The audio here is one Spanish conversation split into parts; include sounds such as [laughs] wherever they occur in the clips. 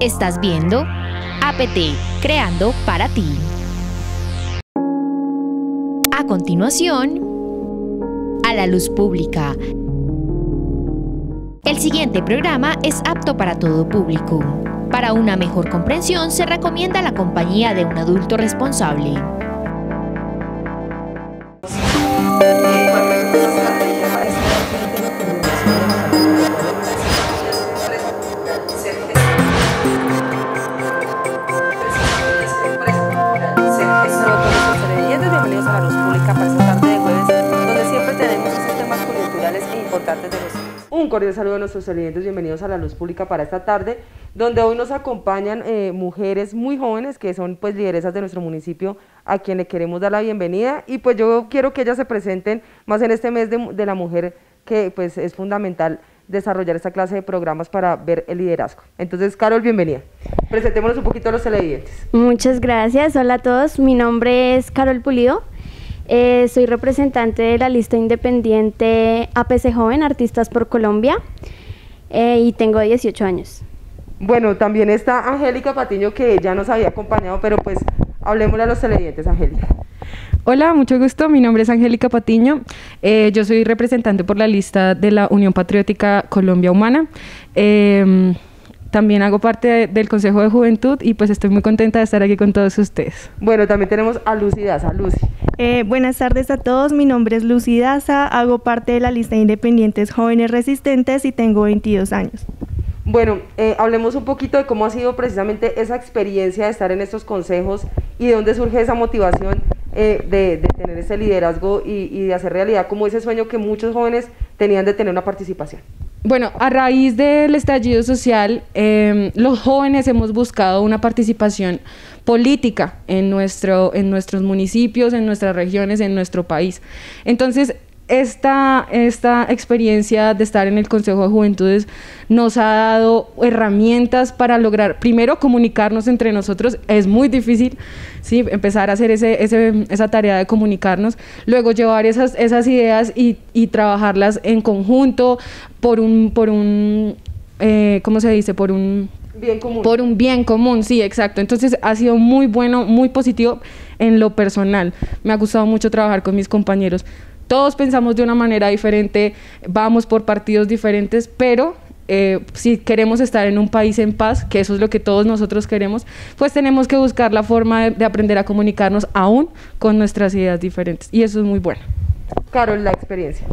Estás viendo APT, creando para ti. A continuación, a la luz pública. El siguiente programa es apto para todo público. Para una mejor comprensión se recomienda la compañía de un adulto responsable. Un cordial saludo a nuestros televidentes, bienvenidos a la luz pública para esta tarde, donde hoy nos acompañan eh, mujeres muy jóvenes que son pues lideresas de nuestro municipio, a quien le queremos dar la bienvenida y pues yo quiero que ellas se presenten más en este mes de, de la mujer que pues es fundamental desarrollar esta clase de programas para ver el liderazgo. Entonces, Carol, bienvenida. Presentémonos un poquito a los televidentes. Muchas gracias. Hola a todos. Mi nombre es Carol Pulido. Eh, soy representante de la lista independiente APC Joven Artistas por Colombia eh, y tengo 18 años. Bueno, también está Angélica Patiño que ya nos había acompañado, pero pues hablemosle a los televidentes, Angélica. Hola, mucho gusto. Mi nombre es Angélica Patiño. Eh, yo soy representante por la lista de la Unión Patriótica Colombia Humana. También hago parte del Consejo de Juventud y pues estoy muy contenta de estar aquí con todos ustedes. Bueno, también tenemos a Lucy Daza. Lucy. Eh, buenas tardes a todos, mi nombre es Lucy Daza, hago parte de la lista de independientes jóvenes resistentes y tengo 22 años. Bueno, eh, hablemos un poquito de cómo ha sido precisamente esa experiencia de estar en estos consejos y de dónde surge esa motivación eh, de, de, tener ese liderazgo y, y, de hacer realidad como ese sueño que muchos jóvenes tenían de tener una participación. Bueno, a raíz del estallido social, eh, los jóvenes hemos buscado una participación política en, nuestro, en nuestros municipios, en nuestras regiones, en nuestro país. Entonces, esta, esta experiencia de estar en el Consejo de Juventudes nos ha dado herramientas para lograr, primero, comunicarnos entre nosotros, es muy difícil, ¿sí? empezar a hacer ese, ese, esa tarea de comunicarnos, luego llevar esas, esas ideas y trabajarlas en conjunto por un, por un eh, ¿cómo se dice? Por un... Bien común. Por un bien común, sí, exacto. Entonces ha sido muy bueno, muy positivo en lo personal. Me ha gustado mucho trabajar con mis compañeros. Todos pensamos de una manera diferente, vamos por partidos diferentes, pero eh, si queremos estar en un país en paz, que eso es lo que todos nosotros queremos, pues tenemos que buscar la forma de, de, aprender a comunicarnos aún con nuestras ideas diferentes. Y eso es muy bueno. Carol, la experiencia.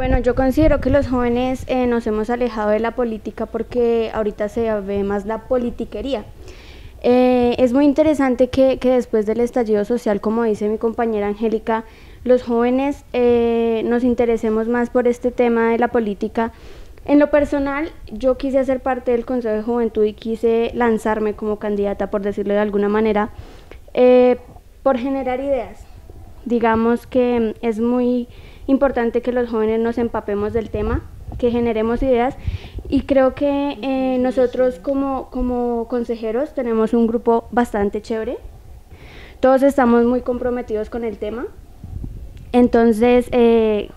Bueno, yo considero que los jóvenes eh, nos hemos alejado de la política porque ahorita se ve más la politiquería. Eh, es muy interesante que, que, después del estallido social, como dice mi compañera Angélica, los jóvenes eh, nos interesemos más por este tema de la política. En lo personal, yo quise hacer parte del Consejo de Juventud y quise lanzarme como candidata, por decirlo de alguna manera, eh, por generar ideas. Digamos que es muy importante que los jóvenes nos empapemos del tema, que generemos ideas y creo que eh, nosotros como, como consejeros tenemos un grupo bastante chévere. Todos estamos muy comprometidos con el tema. Entonces, eh,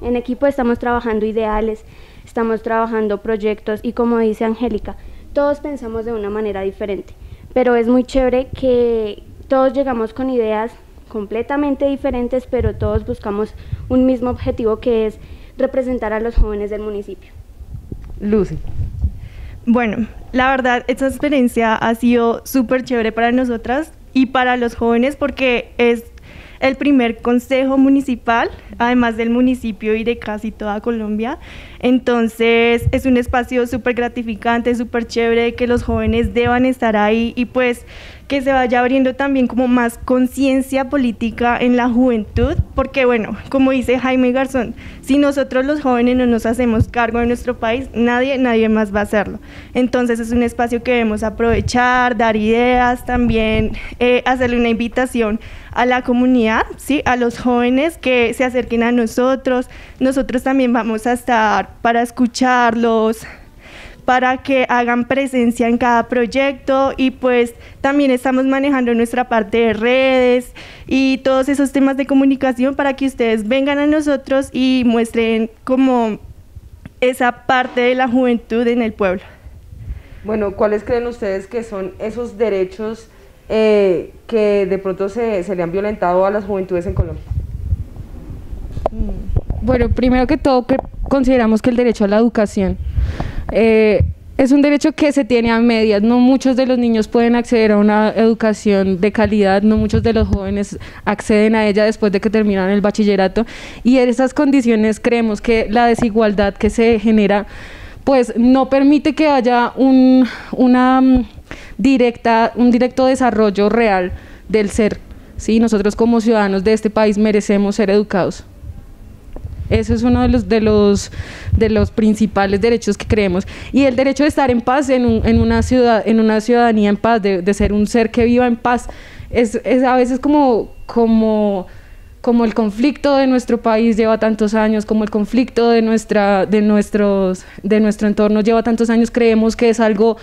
en equipo estamos trabajando ideales, estamos trabajando proyectos y como dice Angélica, todos pensamos de una manera diferente. Pero es muy chévere que todos llegamos con ideas completamente diferentes, pero todos buscamos un mismo objetivo que es representar a los jóvenes del municipio. Lucy. Bueno, la verdad, esta experiencia ha sido súper chévere para nosotras y para los jóvenes porque es el primer consejo municipal, además del municipio y de casi toda Colombia. Entonces es un espacio súper gratificante, súper chévere que los jóvenes deban estar ahí y pues que se vaya abriendo también como más conciencia política en la juventud, porque bueno, como dice Jaime Garzón, si nosotros los jóvenes no nos hacemos cargo de nuestro país, nadie, nadie más va a hacerlo. Entonces es un espacio que debemos aprovechar, dar ideas, también eh, hacerle una invitación a la comunidad, ¿sí? a los jóvenes que se acerquen a nosotros. Nosotros también vamos a estar para escucharlos, para que hagan presencia en cada proyecto y pues también estamos manejando nuestra parte de redes y todos esos temas de comunicación para que ustedes vengan a nosotros y muestren como esa parte de la juventud en el pueblo. Bueno, ¿cuáles creen ustedes que son esos derechos eh, que de pronto se, se le han violentado a las juventudes en Colombia? Bueno, primero que todo, consideramos que el derecho a la educación eh, es un derecho que se tiene a medias. No muchos de los niños pueden acceder a una educación de calidad, no muchos de los jóvenes acceden a ella después de que terminan el bachillerato. Y en esas condiciones creemos que la desigualdad que se genera, pues no permite que haya un, una mm, directa, un directo desarrollo real del ser. ¿sí? Nosotros como ciudadanos de este país merecemos ser educados. Eso es uno de los, de los, de los principales derechos que creemos. Y el derecho de estar en paz en, un, en una, ciudad, en una ciudadanía en paz, de, de, ser un ser que viva en paz, es, es a veces como, como, como el conflicto de nuestro país lleva tantos años, como el conflicto de, nuestra, de, nuestros, de nuestro entorno lleva tantos años, creemos que es algo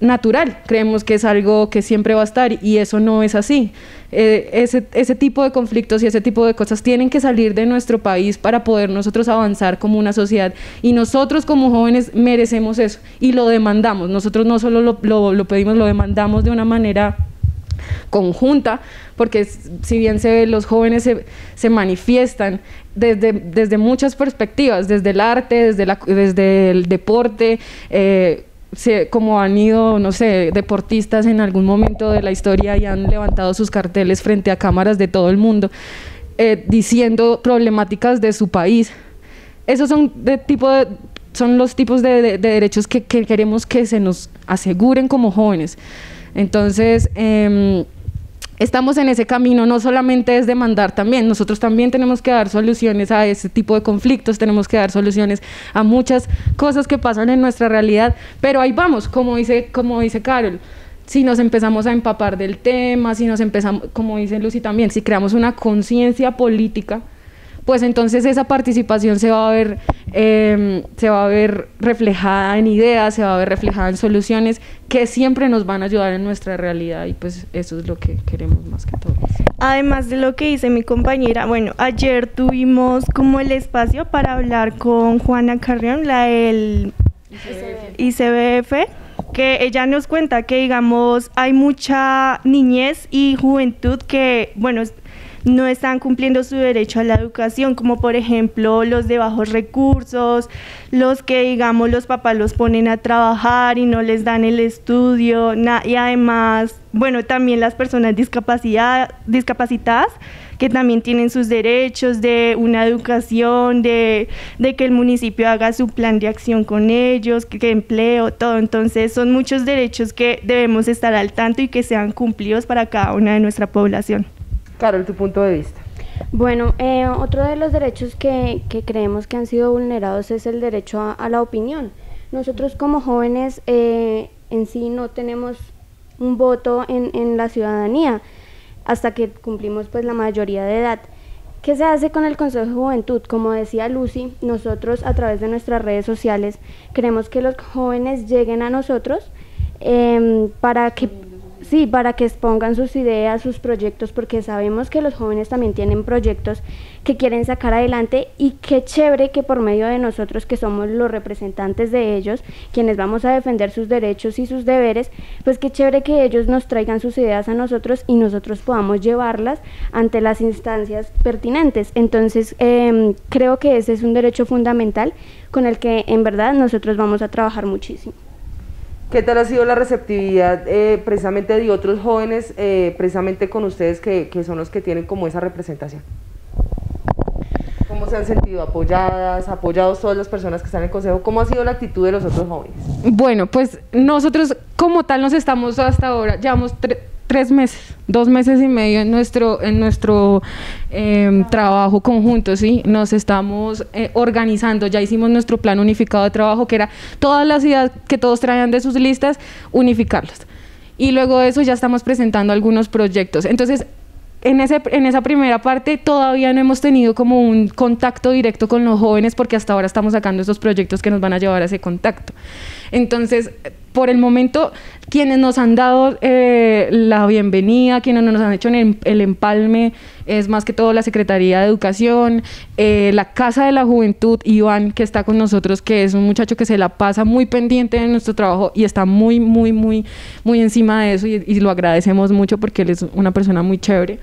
natural, creemos que es algo que siempre va a estar y eso no es así. Eh, ese, ese tipo de conflictos y ese tipo de cosas tienen que salir de nuestro país para poder nosotros avanzar como una sociedad y nosotros como jóvenes merecemos eso y lo demandamos. Nosotros no solo lo, lo, pedimos, lo demandamos de una manera conjunta, porque si bien se ve, los jóvenes se, se manifiestan desde, desde, muchas perspectivas, desde el arte, desde, la, desde el deporte, eh, se, como han ido, no sé, deportistas en algún momento de la historia y han levantado sus carteles frente a cámaras de todo el mundo, eh, diciendo problemáticas de su país. Esos son, de tipo son los tipos de, de, de derechos que, que, queremos que se nos aseguren como jóvenes. Entonces, eh, estamos en ese camino, no solamente es demandar también, nosotros también tenemos que dar soluciones a ese tipo de conflictos, tenemos que dar soluciones a muchas cosas que pasan en nuestra realidad, pero ahí vamos, como dice, como dice Carol, si nos empezamos a empapar del tema, si nos empezamos, como dice Lucy también, si creamos una conciencia política, pues entonces esa participación se va a ver eh, se va a ver reflejada en ideas, se va a ver reflejada en soluciones que siempre nos van a ayudar en nuestra realidad y pues eso es lo que queremos más que todo. Además de lo que dice mi compañera, bueno, ayer tuvimos como el espacio para hablar con Juana Carrión, la del ICBF, que ella nos cuenta que digamos hay mucha niñez y juventud que, bueno, no están cumpliendo su derecho a la educación, como por ejemplo los de bajos recursos, los que digamos los papás los ponen a trabajar y no les dan el estudio, y además, bueno, también las personas discapacitadas que también tienen sus derechos de una educación, de, que el municipio haga su plan de acción con ellos, que empleo, todo. Entonces son muchos derechos que debemos estar al tanto y que sean cumplidos para cada una de nuestra población. Carol, tu punto de vista. Bueno, eh, otro de los derechos que, creemos que han sido vulnerados es el derecho a, la opinión. Nosotros como jóvenes eh, en sí no tenemos un voto en, en, la ciudadanía hasta que cumplimos pues la mayoría de edad. ¿Qué se hace con el Consejo de Juventud? Como decía Lucy, nosotros a través de nuestras redes sociales queremos que los jóvenes lleguen a nosotros eh, para que Sí, para que expongan sus ideas, sus proyectos, porque sabemos que los jóvenes también tienen proyectos que quieren sacar adelante y qué chévere que por medio de nosotros, que somos los representantes de ellos, quienes vamos a defender sus derechos y sus deberes, pues qué chévere que ellos nos traigan sus ideas a nosotros y nosotros podamos llevarlas ante las instancias pertinentes. Entonces, eh, creo que ese es un derecho fundamental con el que en verdad nosotros vamos a trabajar muchísimo. ¿Qué tal ha sido la receptividad eh, precisamente de otros jóvenes, eh, precisamente con ustedes que, que, son los que tienen como esa representación? ¿Cómo se han sentido apoyadas, apoyados todas las personas que están en el consejo? ¿Cómo ha sido la actitud de los otros jóvenes? Bueno, pues nosotros como tal nos estamos hasta ahora, llevamos tres meses, dos meses y medio en nuestro, en nuestro eh, trabajo conjunto, ¿sí? Nos estamos eh, organizando, ya hicimos nuestro plan unificado de trabajo, que era todas las ideas que todos traían de sus listas, unificarlas. Y luego de eso ya estamos presentando algunos proyectos. Entonces, en, ese, en esa primera parte todavía no hemos tenido como un contacto directo con los jóvenes porque hasta ahora estamos sacando esos proyectos que nos van a llevar a ese contacto. Entonces, por el momento, quienes nos han dado eh, la bienvenida, quienes nos han hecho el, empalme, es más que todo la Secretaría de Educación, eh, la Casa de la Juventud, Iván, que está con nosotros, que es un muchacho que se la pasa muy pendiente de nuestro trabajo y está muy, muy, muy, muy encima de eso y, y lo agradecemos mucho porque él es una persona muy chévere.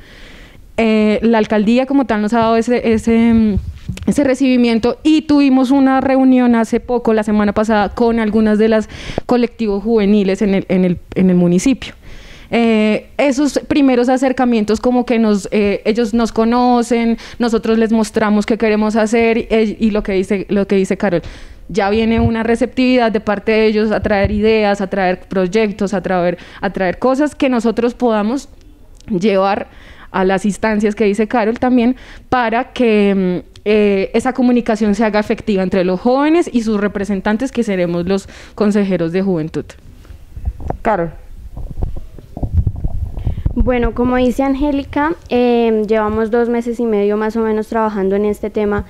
Eh, la alcaldía como tal nos ha dado ese, ese, ese, recibimiento y tuvimos una reunión hace poco, la semana pasada, con algunas de las colectivos juveniles en el, en el, en el municipio. Eh, esos primeros acercamientos como que nos, eh, ellos nos conocen, nosotros les mostramos qué queremos hacer y, y, lo, que dice, lo que dice Carol. Ya viene una receptividad de parte de ellos a traer ideas, a traer proyectos, a traer, a traer cosas que nosotros podamos llevar a las instancias que dice Carol también para que mm, eh, esa comunicación se haga efectiva entre los jóvenes y sus representantes que seremos los consejeros de juventud. Carol. Bueno, como dice Angélica, eh, llevamos dos meses y medio más o menos trabajando en este tema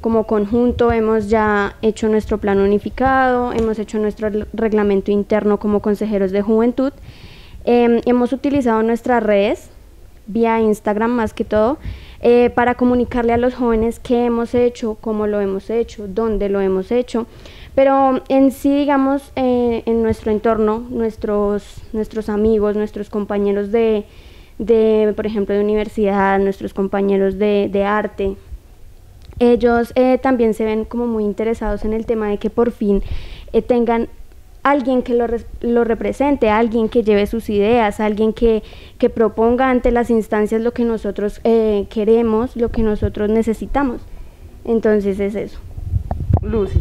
como conjunto. Hemos ya hecho nuestro plan unificado, hemos hecho nuestro reglamento interno como consejeros de juventud. Eh, hemos utilizado nuestras redes vía Instagram más que todo, eh, para comunicarle a los jóvenes qué hemos hecho, cómo lo hemos hecho, dónde lo hemos hecho. Pero en sí, digamos, eh, en nuestro entorno, nuestros, nuestros amigos, nuestros compañeros de, de, por ejemplo, de universidad, nuestros compañeros de, arte, ellos eh, también se ven como muy interesados en el tema de que por fin tengan alguien que lo, lo, represente, alguien que lleve sus ideas, alguien que, que proponga ante las instancias lo que nosotros eh, queremos, lo que nosotros necesitamos. Entonces es eso. Lucy.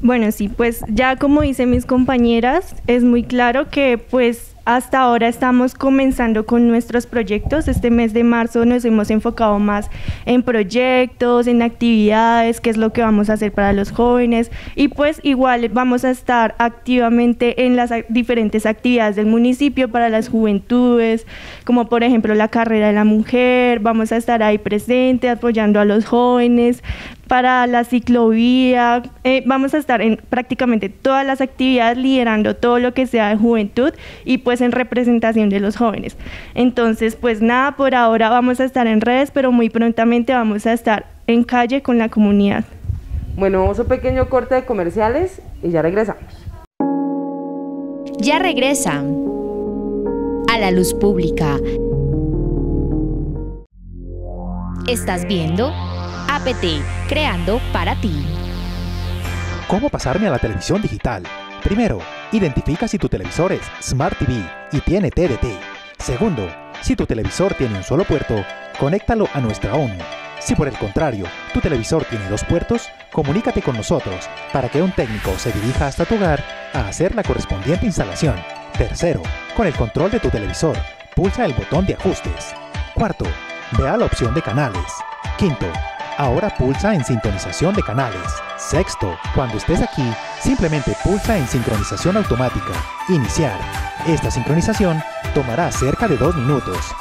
Bueno, sí, pues ya como dicen mis compañeras, es muy claro que pues hasta ahora estamos comenzando con nuestros proyectos. Este mes de marzo nos hemos enfocado más en proyectos, en actividades, qué es lo que vamos a hacer para los jóvenes y pues igual vamos a estar activamente en las diferentes actividades del municipio para las juventudes, como por ejemplo la carrera de la mujer, vamos a estar ahí presente apoyando a los jóvenes, para la ciclovía. Eh, vamos a estar en prácticamente todas las actividades liderando todo lo que sea de juventud y pues en representación de los jóvenes. Entonces, pues nada, por ahora vamos a estar en redes, pero muy prontamente vamos a estar en calle con la comunidad. Bueno, vamos a un pequeño corte de comerciales y ya regresamos. Ya regresa a la luz pública. ¿Estás viendo? APT, creando para ti. ¿Cómo pasarme a la televisión digital? Primero, identifica si tu televisor es Smart TV y tiene TDT. Segundo, si tu televisor tiene un solo puerto, conéctalo a nuestra ONU. Si por el contrario, tu televisor tiene dos puertos, comunícate con nosotros para que un técnico se dirija hasta tu hogar a hacer la correspondiente instalación. Tercero, con el control de tu televisor, pulsa el botón de ajustes. Cuarto, vea la opción de canales. Quinto, Ahora pulsa en sintonización de canales. Sexto, cuando estés aquí, simplemente pulsa en sincronización automática. Iniciar. Esta sincronización tomará cerca de dos minutos.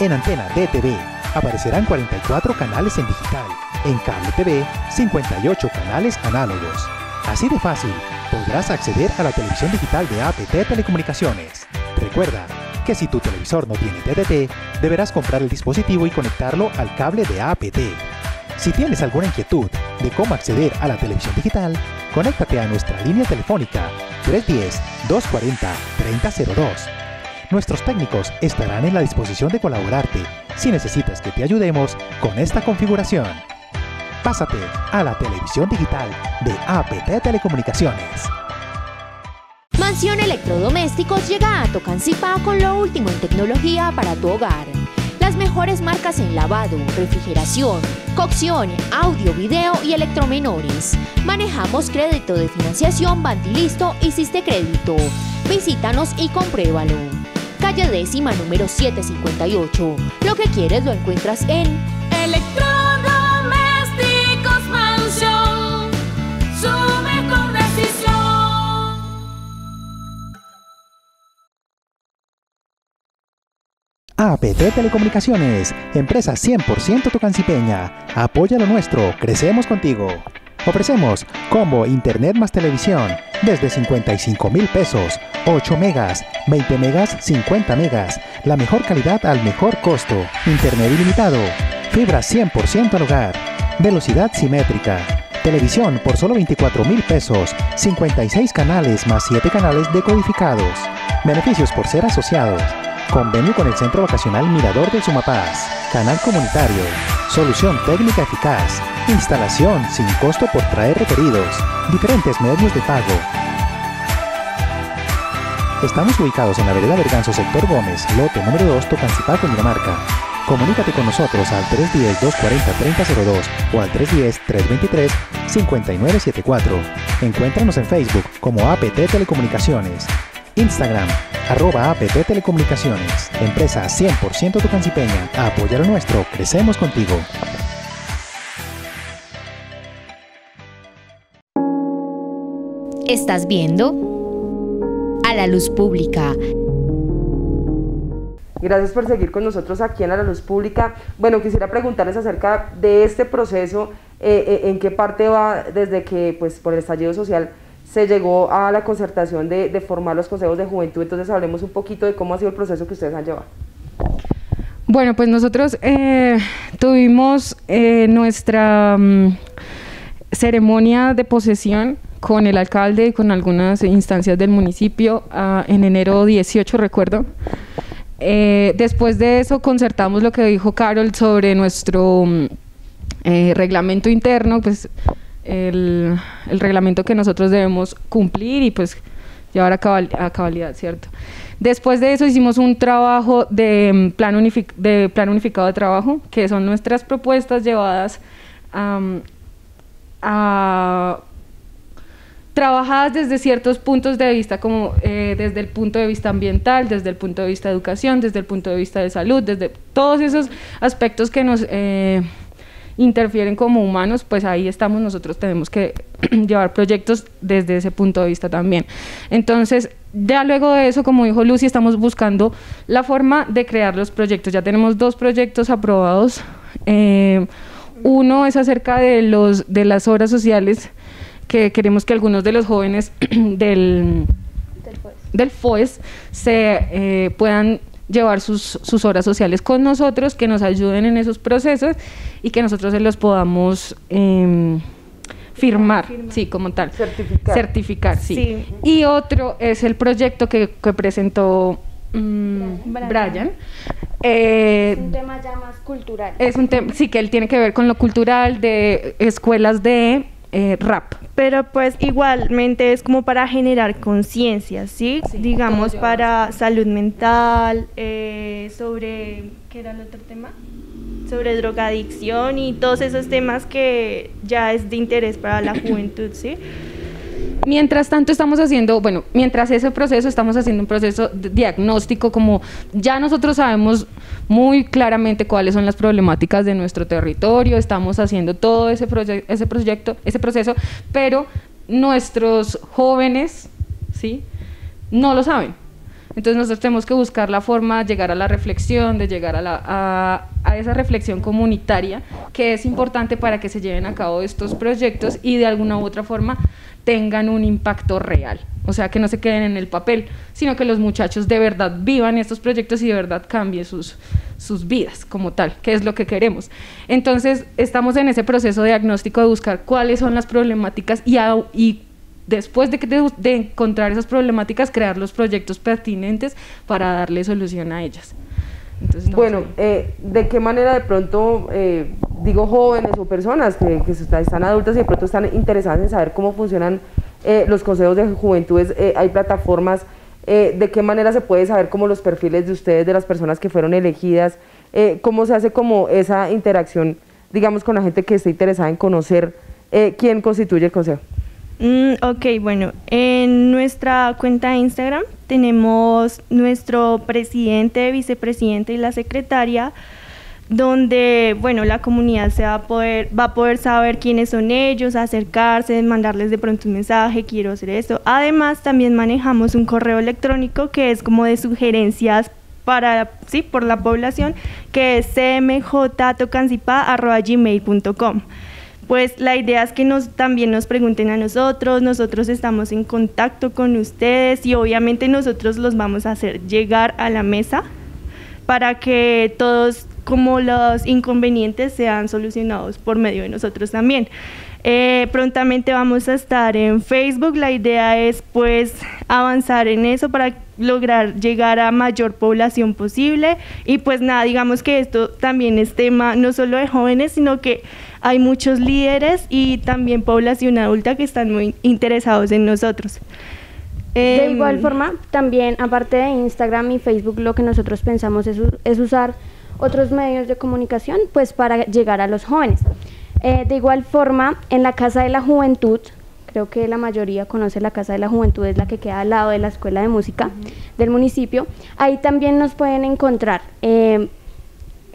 En antena DTV aparecerán 44 canales en digital. En cable TV, 58 canales análogos. Así de fácil, podrás acceder a la televisión digital de APT Telecomunicaciones. Recuerda que si tu televisor no tiene TDT, deberás comprar el dispositivo y conectarlo al cable de APT. Si tienes alguna inquietud de cómo acceder a la televisión digital, conéctate a nuestra línea telefónica 310-240-3002. Nuestros técnicos estarán en la disposición de colaborarte si necesitas que te ayudemos con esta configuración. Pásate a la televisión digital de APT Telecomunicaciones. Mansión Electrodomésticos llega a Tocancipá con lo último en tecnología para tu hogar las mejores marcas en lavado, refrigeración, cocción, audio, video y electromenores. Manejamos crédito de financiación Bantilisto y Siste Crédito. Visítanos y compruébalo. Calle décima número 758. Lo que quieres lo encuentras en Electro APT Telecomunicaciones, empresa 100% tocancipeña. Apoya lo nuestro, crecemos contigo. Ofrecemos combo Internet más televisión desde 55 mil pesos, 8 megas, 20 megas, 50 megas, la mejor calidad al mejor costo, Internet ilimitado, fibra 100% al hogar, velocidad simétrica, televisión por solo 24 mil pesos, 56 canales más 7 canales decodificados, beneficios por ser asociados, convenio con el Centro Vacacional Mirador del Sumapaz, canal comunitario, solución técnica eficaz, instalación sin costo por traer referidos, diferentes medios de pago. Estamos ubicados en la vereda Berganzo, sector Gómez, lote número 2, Tocancipá, Dinamarca. Comunícate con nosotros al 310-240-3002 o al 310-323-5974. Encuéntranos en Facebook como APT Telecomunicaciones. Instagram, arroba APT Telecomunicaciones. Empresa 100% tocancipeña. A apoyar lo nuestro, crecemos contigo. Estás viendo a la luz pública. Gracias por seguir con nosotros aquí en A la Luz Pública. Bueno, quisiera preguntarles acerca de este proceso, eh, eh, en qué parte va desde que, pues, por el estallido social se llegó a la concertación de, formar los consejos de juventud. Entonces, hablemos un poquito de cómo ha sido el proceso que ustedes han llevado. Bueno, pues nosotros eh, tuvimos eh, nuestra um, ceremonia de posesión con el alcalde y con algunas instancias del municipio uh, en enero 18, recuerdo. Eh, después de eso concertamos lo que dijo Carol sobre nuestro um, reglamento interno, pues el, reglamento que nosotros debemos cumplir y pues llevar a, cabal, a cabalidad, ¿cierto? Después de eso hicimos un trabajo de um, plan, unific de plan unificado de trabajo, que son nuestras propuestas llevadas a trabajadas desde ciertos puntos de vista, como eh, desde el punto de vista ambiental, desde el punto de vista de educación, desde el punto de vista de salud, desde todos esos aspectos que nos eh, interfieren como humanos, pues ahí estamos, nosotros tenemos que [clears throat] llevar proyectos desde ese punto de vista también. Entonces, ya luego de eso, como dijo Lucy, estamos buscando la forma de crear los proyectos. Ya tenemos dos proyectos aprobados. Eh, uno es acerca de, los, de las obras sociales que queremos que algunos de los jóvenes [clears throat] del, del FOES se eh, puedan llevar sus, sus, horas sociales con nosotros, que nos ayuden en esos procesos y que nosotros se los podamos eh, firmar, firmar, sí, como tal. Certificar. Certificar, sí. sí. Y otro es el proyecto que, que presentó mmm, Brian. Brian. Eh, es un tema ya más cultural. Es un tema, sí, que él tiene que ver con lo cultural de escuelas de eh, rap. Pero pues igualmente es como para generar conciencia, ¿sí? ¿sí? Digamos para salud mental, eh, sobre, ¿qué era el otro tema? Sobre drogadicción y todos esos temas que ya es de interés para la [coughs] juventud, ¿sí? Mientras tanto estamos haciendo, bueno, mientras ese proceso estamos haciendo un proceso diagnóstico como ya nosotros sabemos muy claramente cuáles son las problemáticas de nuestro territorio, estamos haciendo todo ese, proye ese proyecto, ese proceso, pero nuestros jóvenes, ¿sí? No lo saben. Entonces nosotros tenemos que buscar la forma de llegar a la reflexión, de llegar a, la, a, esa reflexión comunitaria que es importante para que se lleven a cabo estos proyectos y de alguna u otra forma tengan un impacto real. O sea, que no se queden en el papel, sino que los muchachos de verdad vivan estos proyectos y de verdad cambien sus, sus vidas como tal, que es lo que queremos. Entonces, estamos en ese proceso diagnóstico de buscar cuáles son las problemáticas y después de, de, de, encontrar esas problemáticas, crear los proyectos pertinentes para darle solución a ellas. Entonces, bueno, eh, ¿de qué manera de pronto, eh, digo jóvenes o personas que, que, están adultas y de pronto están interesadas en saber cómo funcionan eh, los consejos de juventudes, eh, hay plataformas, eh, de qué manera se puede saber cómo los perfiles de ustedes, de las personas que fueron elegidas, cómo se hace como esa interacción, digamos, con la gente que está interesada en conocer quién constituye el consejo? Mm, ok, bueno, en nuestra cuenta de Instagram tenemos nuestro presidente, vicepresidente y la secretaria, donde, bueno, la comunidad se va a poder, va a poder saber quiénes son ellos, acercarse, mandarles de pronto un mensaje, quiero hacer esto. Además, también manejamos un correo electrónico que es como de sugerencias para, sí, por la población, que es cmjtocancipa.gmail.com pues la idea es que nos, también nos pregunten a nosotros, nosotros estamos en contacto con ustedes y obviamente nosotros los vamos a hacer llegar a la mesa para que todos como los inconvenientes sean solucionados por medio de nosotros también. Eh, prontamente vamos a estar en Facebook. La idea es pues avanzar en eso para lograr llegar a mayor población posible. Y pues nada, digamos que esto también es tema no solo de jóvenes, sino que hay muchos líderes y también población adulta que están muy interesados en nosotros. De igual em, forma, también aparte de Instagram y Facebook, lo que nosotros pensamos es, es usar otros medios de comunicación pues para llegar a los jóvenes. Eh, de igual forma, en la Casa de la Juventud, creo que la mayoría conoce la Casa de la Juventud, es la que queda al lado de la Escuela de Música del municipio. Ahí también nos pueden encontrar eh,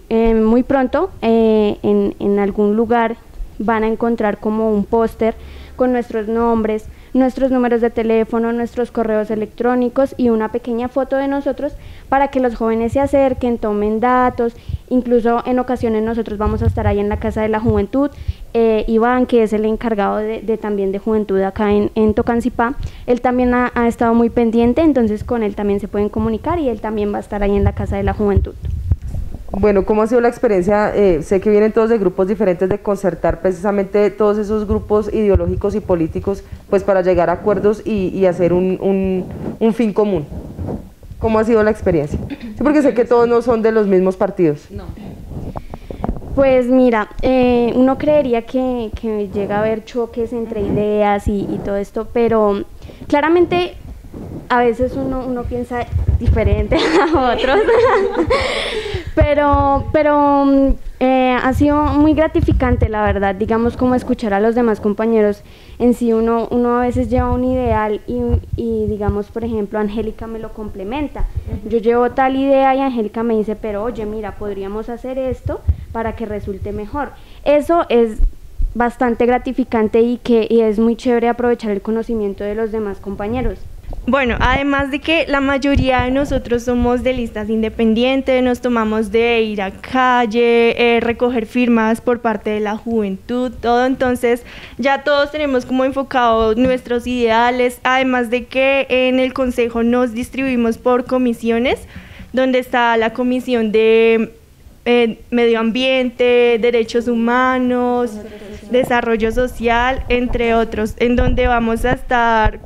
eh, muy pronto en, en algún lugar van a encontrar como un póster con nuestros nombres, nuestros números de teléfono, nuestros correos electrónicos y una pequeña foto de nosotros para que los jóvenes se acerquen, tomen datos, incluso en ocasiones nosotros vamos a estar ahí en la Casa de la Juventud. Eh, Iván, que es el encargado de, también de juventud acá en, en Tocancipá, él también ha, ha estado muy pendiente, entonces con él también se pueden comunicar y él también va a estar ahí en la Casa de la Juventud. Bueno, ¿cómo ha sido la experiencia? Eh, sé que vienen todos de grupos diferentes de concertar precisamente todos esos grupos ideológicos y políticos pues para llegar a acuerdos y, hacer un, fin común. ¿Cómo ha sido la experiencia? Sí, porque sé que todos no son de los mismos partidos. No. Pues mira, eh, uno creería que, llega a haber choques entre ideas y todo esto, pero claramente a veces uno, piensa diferente [laughs] a otros, [laughs] pero, pero mm, eh, ha sido muy gratificante, la verdad, digamos, como escuchar a los demás compañeros. En sí, uno, uno a veces lleva un ideal y, y, digamos, por ejemplo, Angélica me lo complementa. Yo llevo tal idea y Angélica me dice, pero oye, mira, podríamos hacer esto para que resulte mejor. Eso es bastante gratificante y que y es muy chévere aprovechar el conocimiento de los demás compañeros. Bueno, además de que la mayoría de nosotros somos de listas independientes, nos tomamos de ir a calle, eh, recoger firmas por parte de la juventud, todo, entonces ya todos tenemos como enfocado nuestros ideales, además de que en el consejo nos distribuimos por comisiones, donde está la comisión de eh, medio ambiente, derechos humanos, desarrollo social, entre otros, en donde vamos a estar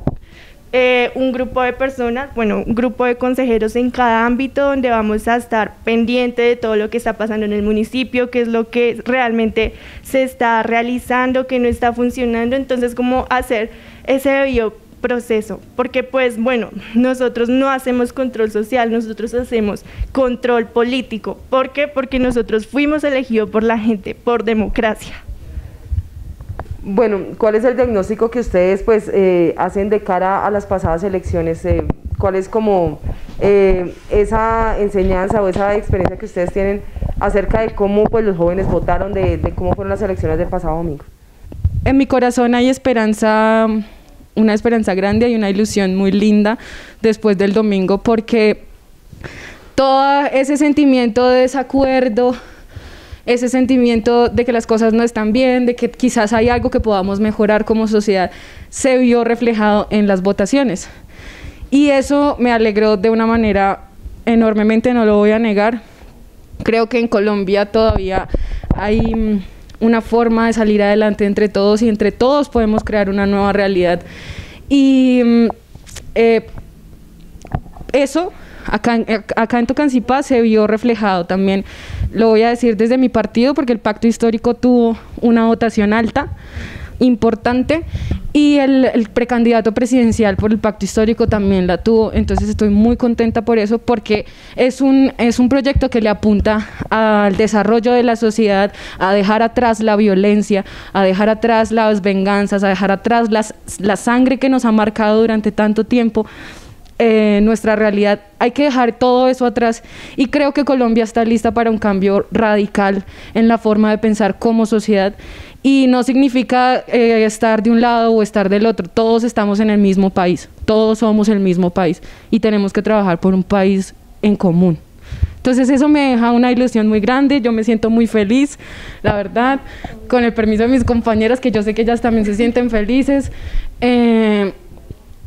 eh, un grupo de personas, bueno, un grupo de consejeros en cada ámbito donde vamos a estar pendiente de todo lo que está pasando en el municipio, qué es lo que realmente se está realizando, qué no está funcionando, entonces cómo hacer ese debido proceso, porque pues bueno, nosotros no hacemos control social, nosotros hacemos control político. ¿Por qué? Porque nosotros fuimos elegidos por la gente, por democracia. Bueno, ¿cuál es el diagnóstico que ustedes pues eh, hacen de cara a las pasadas elecciones? Eh, ¿Cuál es como eh, esa enseñanza o esa experiencia que ustedes tienen acerca de cómo pues los jóvenes votaron, de, cómo fueron las elecciones del pasado domingo? En mi corazón hay esperanza, una esperanza grande y una ilusión muy linda después del domingo porque todo ese sentimiento de desacuerdo, ese sentimiento de que las cosas no están bien, de que quizás hay algo que podamos mejorar como sociedad, se vio reflejado en las votaciones. Y eso me alegró de una manera enormemente, no lo voy a negar. Creo que en Colombia todavía hay mm, una forma de salir adelante entre todos y entre todos podemos crear una nueva realidad. Y mm, eh, eso acá, acá en Tocancipá se vio reflejado también lo voy a decir desde mi partido porque el pacto histórico tuvo una votación alta, importante, y el, precandidato presidencial por el pacto histórico también la tuvo. Entonces estoy muy contenta por eso porque es un, es un proyecto que le apunta al desarrollo de la sociedad, a dejar atrás la violencia, a dejar atrás las venganzas, a dejar atrás las, la sangre que nos ha marcado durante tanto tiempo eh, nuestra realidad. Hay que dejar todo eso atrás y creo que Colombia está lista para un cambio radical en la forma de pensar como sociedad y no significa eh, estar de un lado o estar del otro. Todos estamos en el mismo país, todos somos el mismo país y tenemos que trabajar por un país en común. Entonces eso me deja una ilusión muy grande, yo me siento muy feliz, la verdad, con el permiso de mis compañeras, que yo sé que ellas también se sienten felices. Eh,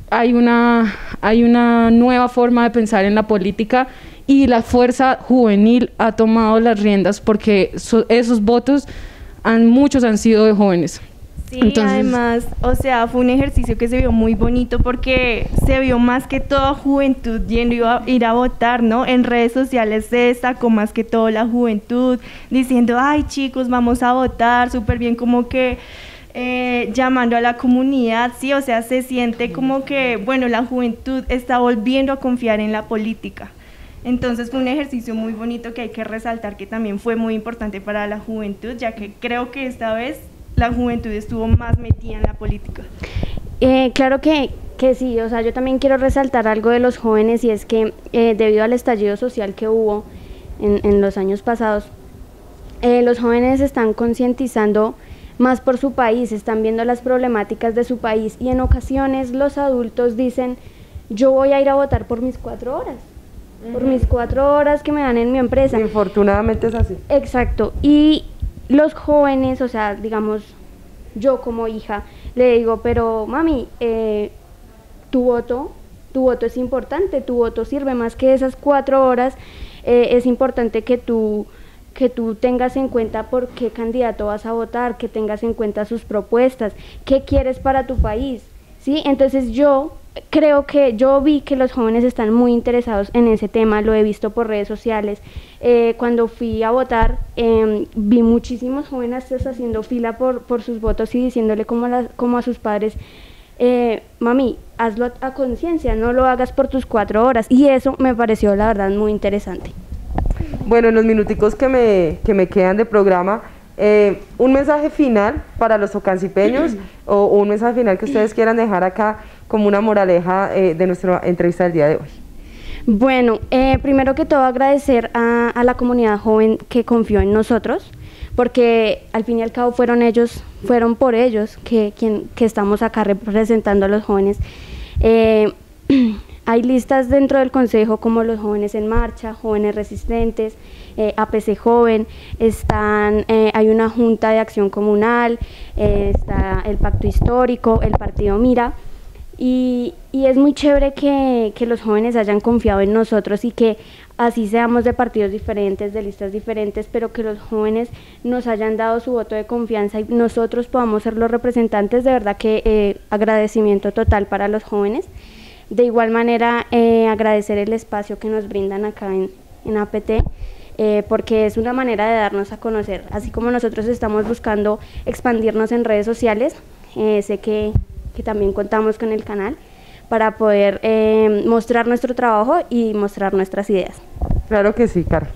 hay, una, hay una nueva forma de pensar en la política y la fuerza juvenil ha tomado las riendas porque esos votos, han, muchos han sido de jóvenes. Sí, además, o sea, fue un ejercicio que se vio muy bonito porque se vio más que toda juventud yendo a ir a votar, ¿no? En redes sociales se destacó más que todo la juventud diciendo, ay chicos, vamos a votar, súper bien, como que eh, llamando a la comunidad, sí, o sea, se siente como que, bueno, la juventud está volviendo a confiar en la política. Entonces fue un ejercicio muy bonito que hay que resaltar que también fue muy importante para la juventud, ya que creo que esta vez la juventud estuvo más metida en la política. Eh, claro que, que, sí, o sea, yo también quiero resaltar algo de los jóvenes y es que eh, debido al estallido social que hubo en, en los años pasados, eh, los jóvenes están concientizando más por su país, están viendo las problemáticas de su país y en ocasiones los adultos dicen, yo voy a ir a votar por mis cuatro horas, por mis cuatro horas que me dan en mi empresa. Infortunadamente es así. Exacto, y los jóvenes, o sea, digamos, yo como hija, le digo, pero mami, eh, tu voto, tu voto es importante, tu voto sirve más que esas cuatro horas, eh, es importante que tú que tú tengas en cuenta por qué candidato vas a votar, que tengas en cuenta sus propuestas, qué quieres para tu país, ¿sí? Entonces yo creo que yo vi que los jóvenes están muy interesados en ese tema, lo he visto por redes sociales. Eh, cuando fui a votar, em, vi muchísimos jóvenes haciendo fila por, por sus votos y diciéndole como a, como a sus padres, eh, mami, hazlo a, conciencia, no lo hagas por tus cuatro horas. Y eso me pareció, la verdad, muy interesante. Bueno, en los minuticos que me, que me quedan de programa, eh, un mensaje final para los ocancipeños [clears throat] o, un mensaje final que ustedes quieran dejar acá como una moraleja eh, de nuestra entrevista del día de hoy. Bueno, eh, primero que todo agradecer a, la comunidad joven que confió en nosotros, porque al fin y al cabo fueron ellos, fueron por ellos que, quien, que estamos acá representando a los jóvenes. [clears throat] hay listas dentro del Consejo como los jóvenes en marcha, jóvenes resistentes, eh, APC Joven, están, eh, hay una junta de acción comunal, eh, está el pacto histórico, el partido Mira. Y, es muy chévere que, los jóvenes hayan confiado en nosotros y que así seamos de partidos diferentes, de listas diferentes, pero que los jóvenes nos hayan dado su voto de confianza y nosotros podamos ser los representantes, de verdad que agradecimiento total para los jóvenes. De igual manera, agradecer el espacio que nos brindan acá en, en APT. Eh, porque es una manera de darnos a conocer. Así como nosotros estamos buscando expandirnos en redes sociales, eh, sé que, que, también contamos con el canal para poder eh, mostrar nuestro trabajo y mostrar nuestras ideas. Claro que sí, Carlos.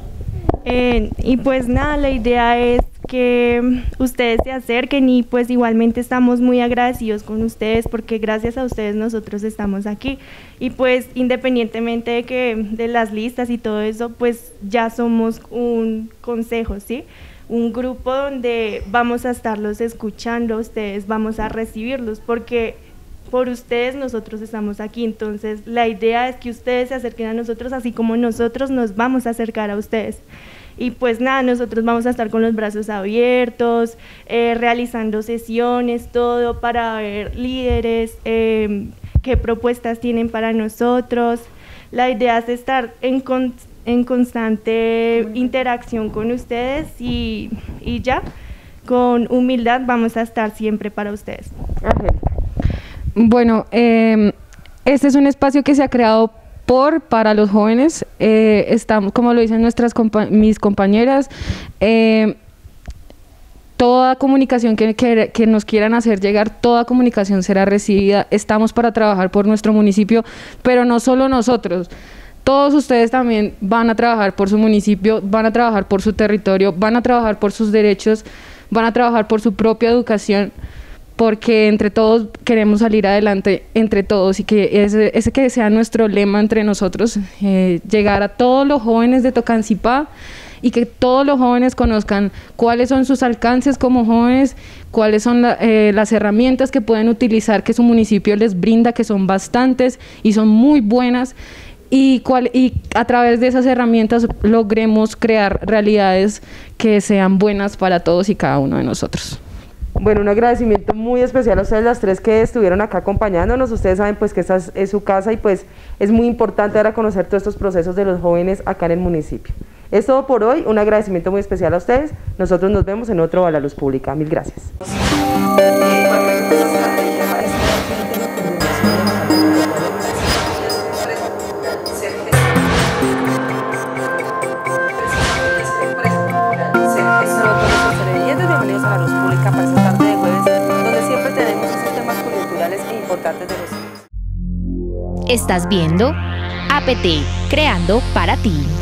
y pues nada, la idea es que ustedes se acerquen y pues igualmente estamos muy agradecidos con ustedes porque gracias a ustedes nosotros estamos aquí y pues independientemente de que de las listas y todo eso pues ya somos un consejo, ¿sí? Un grupo donde vamos a estarlos escuchando, ustedes vamos a recibirlos porque por ustedes nosotros estamos aquí. Entonces, la idea es que ustedes se acerquen a nosotros así como nosotros nos vamos a acercar a ustedes. Y pues nada, nosotros vamos a estar con los brazos abiertos, eh, realizando sesiones, todo para ver líderes, em, qué propuestas tienen para nosotros. La idea es estar en, en constante interacción con ustedes y, y ya, con humildad vamos a estar siempre para ustedes. Bueno, eh, este es un espacio que se ha creado por para los jóvenes. Eh, estamos, como lo dicen nuestras mis compañeras, eh, toda comunicación que, que, nos quieran hacer llegar, toda comunicación será recibida. Estamos para trabajar por nuestro municipio, pero no solo nosotros. Todos ustedes también van a trabajar por su municipio, van a trabajar por su territorio, van a trabajar por sus derechos, van a trabajar por su propia educación porque entre todos queremos salir adelante, entre todos, y que ese, ese que sea nuestro lema entre nosotros, eh, llegar a todos los jóvenes de Tocancipá y que todos los jóvenes conozcan cuáles son sus alcances como jóvenes, cuáles son eh, las herramientas que pueden utilizar que su municipio les brinda, que son bastantes y son muy buenas y, y a través de esas herramientas logremos crear realidades que sean buenas para todos y cada uno de nosotros. Bueno, un agradecimiento muy especial a ustedes las tres que estuvieron acá acompañándonos. Ustedes saben pues que esta es, su casa y pues es muy importante ahora conocer todos estos procesos de los jóvenes acá en el municipio. Es todo por hoy, un agradecimiento muy especial a ustedes. Nosotros nos vemos en otro a la luz pública. Mil gracias. Estás viendo APT, creando para ti.